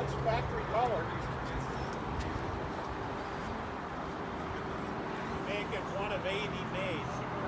That's factory color. Make it one of 80 made.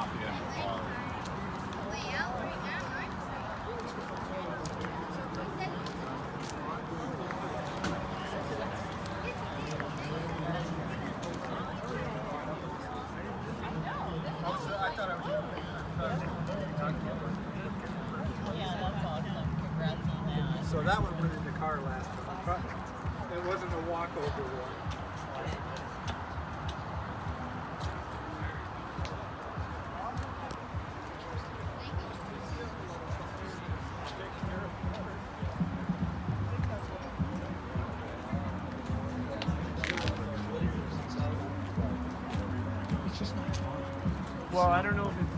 So that one went in the car last time. It wasn't a walkover one. Well, I don't know if it's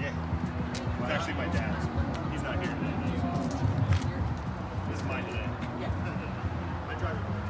Yeah. It's actually my dad's. He's not here today. This is mine today. Yeah. I drive.